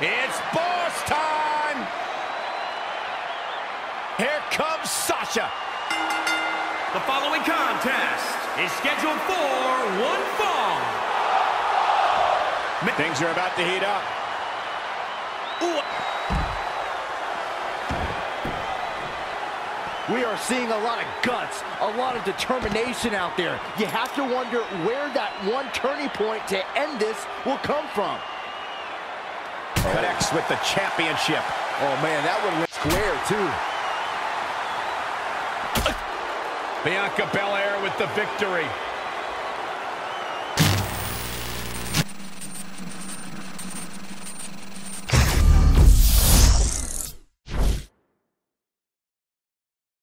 It's boss time! Here comes Sasha. The following contest is scheduled for one fall. Things are about to heat up. Ooh. We are seeing a lot of guts, a lot of determination out there. You have to wonder where that one turning point to end this will come from. Connects with the championship. Oh man, that one went square too. Bianca Belair with the victory.